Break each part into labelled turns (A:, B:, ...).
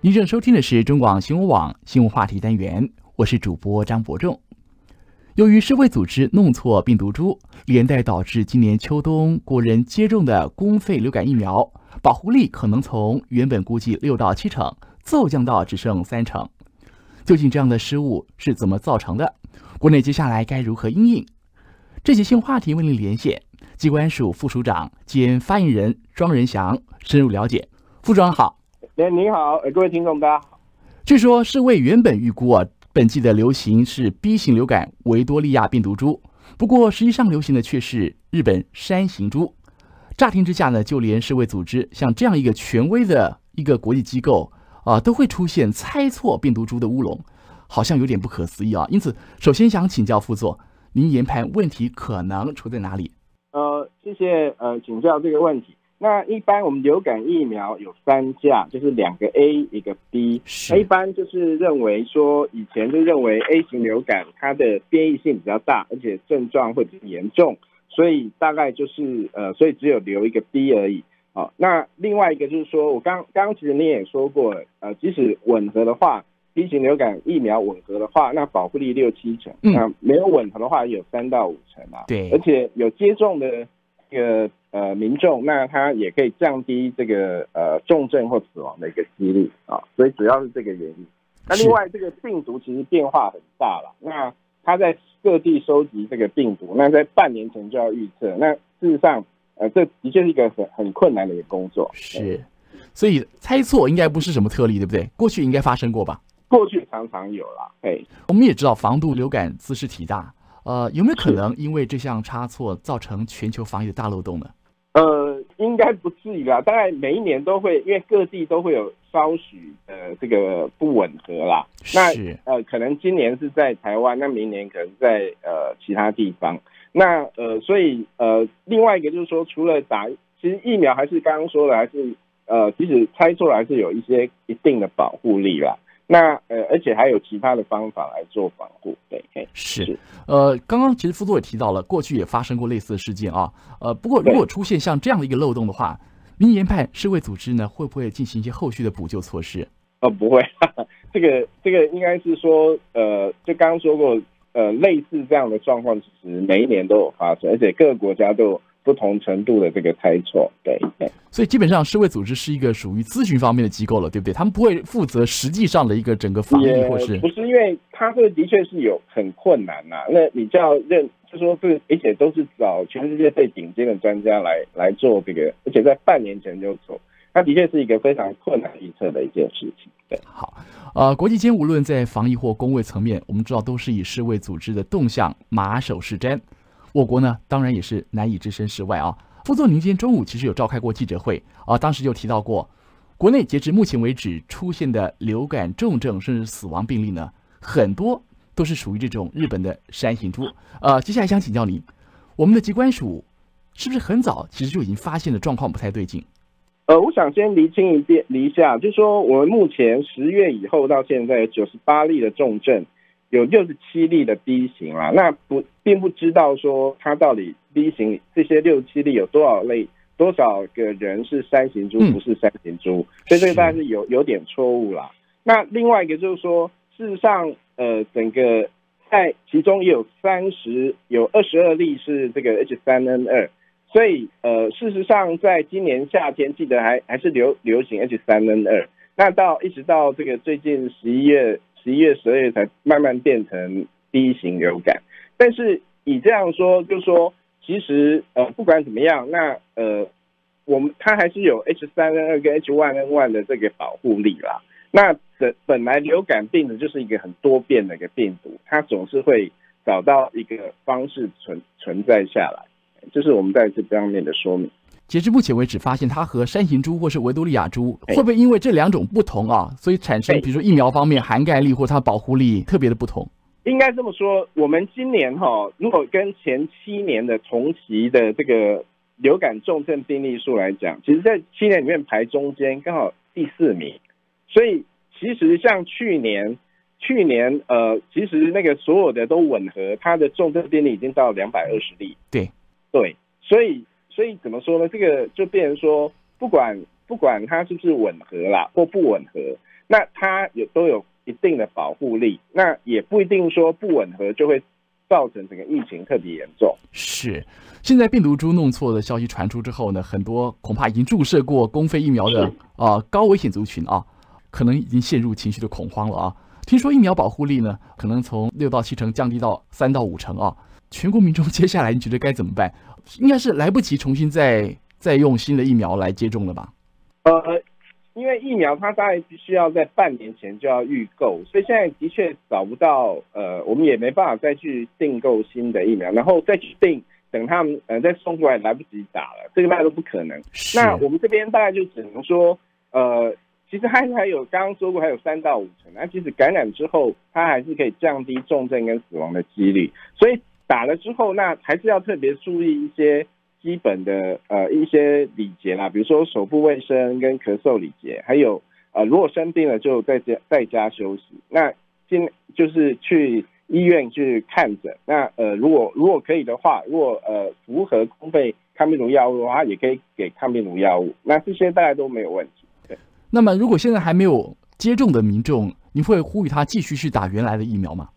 A: 您正收听的是中广新闻网新闻话题单元，我是主播张博仲。由于世卫组织弄错病毒株，连带导致今年秋冬国人接种的公费流感疫苗保护力可能从原本估计六到七成骤降到只剩三成。究竟这样的失误是怎么造成的？国内接下来该如何应应？这些新话题为您连线机关署副署长兼发言人庄仁祥深入了解。副长好。
B: 哎，您好，呃，各位听众，大家好。
A: 据说世卫原本预估啊，本季的流行是 B 型流感维多利亚病毒株，不过实际上流行的却是日本山形株。乍听之下呢，就连世卫组织像这样一个权威的一个国际机构啊，都会出现猜错病毒株的乌龙，好像有点不可思议啊。因此，首先想请教副座，您研判问题可能出在哪里？
B: 呃，谢谢，呃，请教这个问题。那一般我们流感疫苗有三价，就是两个 A 一个 B。一般就是认为说，以前就认为 A 型流感它的变异性比较大，而且症状会比较严重，所以大概就是呃，所以只有留一个 B 而已。好，那另外一个就是说，我刚刚其实你也说过，呃，即使吻合的话，B 型流感疫苗吻合的话，那保护力六七成，那没有吻合的话有三到五成啊。
A: 对，
B: 而且有接种的这个。呃，民众那他也可以降低这个呃重症或死亡的一个几率啊，所以主要是这个原因。那另外这个病毒其实变化很大了，那他在各地收集这个病毒，那在半年前就要预测，那事实上呃这的确是一个很很困难的一个工作。
A: 是，所以猜错应该不是什么特例，对不对？过去应该发生过吧？
B: 过去常常有啦。哎，
A: 我们也知道防毒流感姿势体大，呃，有没有可能因为这项差错造成全球防疫的大漏洞呢？
B: 呃，应该不至于啦。大概每一年都会，因为各地都会有稍许的这个不吻合啦。那呃，可能今年是在台湾，那明年可能在呃其他地方。那呃，所以呃，另外一个就是说，除了打，其实疫苗还是刚刚说的，还是呃，即使猜错了，还是有一些一定的保护力啦。那呃，而且还有其他的方法来做防护，对，
A: 是，呃，刚刚其实副座也提到了，过去也发生过类似的事件啊，呃，不过如果出现像这样的一个漏洞的话，民研判世卫组织呢会不会进行一些后续的补救措施？
B: 哦，不会，这个这个应该是说，呃，就刚刚说过，呃，类似这样的状况其实每一年都有发生，而且各个国家都有。不同程度的这个猜错，对对，
A: 所以基本上世卫组织是一个属于咨询方面的机构了，对不对？他们不会负责实际上的一个整个防疫，或是
B: 不是？因为他这个的确是有很困难呐。那你就要认，就说是而且都是找全世界最顶尖的专家来来做这个，而且在半年前就做，它的确是一个非常困难预测的一件事情。对，
A: 好，呃，国际间无论在防疫或工卫层面，我们知道都是以世卫组织的动向马首是瞻。我国呢，当然也是难以置身事外啊。副座，您今天中午其实有召开过记者会啊，当时就提到过，国内截至目前为止出现的流感重症甚至死亡病例呢，很多都是属于这种日本的山形猪。呃，接下来想请教您，我们的机关署是不是很早其实就已经发现了状况不太对劲？
B: 呃，我想先厘清一遍，一下，就是说我们目前十月以后到现在有九十八例的重症。有六十七例的 B 型啦，那不并不知道说它到底 B 型这些六七例有多少类多少个人是三型猪不是三型猪，所以这个当然是有有点错误啦。那另外一个就是说，事实上，呃，整个在其中也有三十有二十二例是这个 H 三 N 二，所以呃，事实上在今年夏天记得还还是流流行 H 三 N 二，那到一直到这个最近十一月。十一月、十二月才慢慢变成 B 型流感，但是你这样说，就说其实呃，不管怎么样，那呃，我们它还是有 H 三 N 二跟 H one N one 的这个保护力啦。那本本来流感病毒就是一个很多变的一个病毒，它总是会找到一个方式存存在下来，就是我们在这方面的说明。
A: 截至目前为止，发现它和山形猪或是维多利亚猪会不会因为这两种不同啊，所以产生比如说疫苗方面涵盖力或它保护力特别的不同？
B: 应该这么说，我们今年哈，如果跟前七年的同期的这个流感重症病例数来讲，其实在七年里面排中间，刚好第四名。所以其实像去年，去年呃，其实那个所有的都吻合，它的重症病例已经到两百二十例。
A: 对
B: 对，所以。所以怎么说呢？这个就变成说，不管不管它是不是吻合啦，或不吻合，那它也都有一定的保护力，那也不一定说不吻合就会造成整个疫情特别严重。
A: 是，现在病毒株弄错的消息传出之后呢，很多恐怕已经注射过公费疫苗的啊高危险族群啊，可能已经陷入情绪的恐慌了啊。听说疫苗保护力呢，可能从六到七成降低到三到五成啊。全国民众接下来你觉得该怎么办？应该是来不及重新再再用新的疫苗来接种了吧？
B: 呃，因为疫苗它大概必须要在半年前就要预购，所以现在的确找不到，呃，我们也没办法再去订购新的疫苗，然后再去订，等他们呃再送过来来不及打了，这个大家都不可能。那我们这边大概就只能说，呃，其实还还有刚刚说过还有三到五成，那即使感染之后，它还是可以降低重症跟死亡的几率，所以打了之后，那还是要特别注意一些。基本的呃一些礼节啦，比如说手部卫生跟咳嗽礼节，还有呃如果生病了就在家在家休息。那今就是去医院去看诊。那呃如果如果可以的话，如果呃符合公费抗病毒药物的话，也可以给抗病毒药物。那这些大家都没有问题。对。
A: 那么如果现在还没有接种的民众，你会呼吁他继续去打原来的疫苗吗？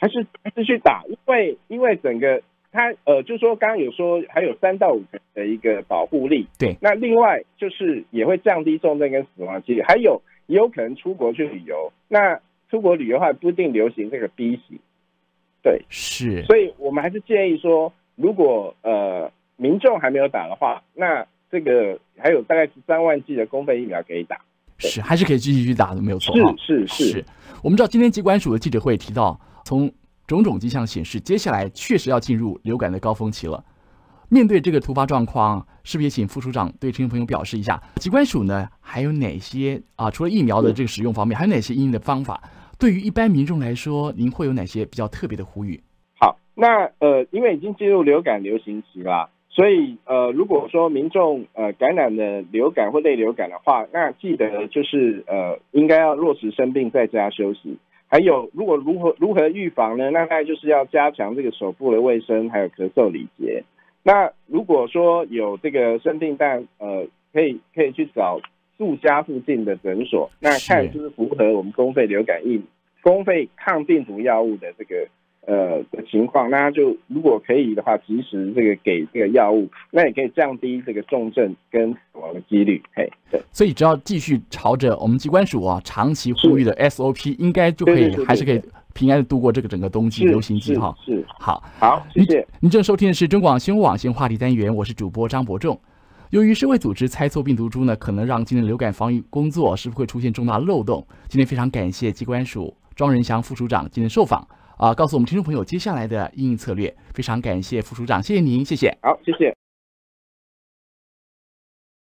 B: 还是还是去打？因为因为整个。它呃，就是说刚刚有说还有三到五成的一个保护力，
A: 对。
B: 那另外就是也会降低重症跟死亡几率，还有也有可能出国去旅游。那出国旅游的话，不一定流行这个 B 型，对，
A: 是。
B: 所以我们还是建议说，如果呃民众还没有打的话，那这个还有大概十三万剂的公费疫苗可以打，
A: 是还是可以继续去打的，没有错。
B: 是是是。
A: 我们知道今天疾管署的记者会提到从。种种迹象显示，接下来确实要进入流感的高峰期了。面对这个突发状况，是不是也请副署长对听众朋友表示一下，疾管署呢还有哪些啊？除了疫苗的这个使用方面，还有哪些应用的方法？对于一般民众来说，您会有哪些比较特别的呼吁？
B: 好，那呃，因为已经进入流感流行期了，所以呃，如果说民众呃感染了流感或类流感的话，那记得就是呃，应该要落实生病在家休息。还有，如果如何如何预防呢？那大概就是要加强这个手部的卫生，还有咳嗽礼节。那如果说有这个生病，但呃，可以可以去找住家附近的诊所，那看是不是符合我们公费流感疫、公费抗病毒药物的这个。呃的情况，那就如果可以的话，及时这个给这个药物，那也可以降低这个重症跟的几率。嘿，对，
A: 所以只要继续朝着我们机关署啊长期呼吁的 SOP，应该就可以还是可以平安的度过这个整个冬季流行季哈。
B: 是，
A: 好，
B: 好，谢谢。
A: 您正收听的是中广新闻网新话题单元，我是主播张博仲。由于世卫组织猜测病毒株呢，可能让今年流感防御工作是不是会出现重大漏洞？今天非常感谢机关署庄仁祥副署长今天受访。啊，告诉我们听众朋友接下来的应对策略，非常感谢副署长，谢谢您，谢谢，
B: 好，谢谢。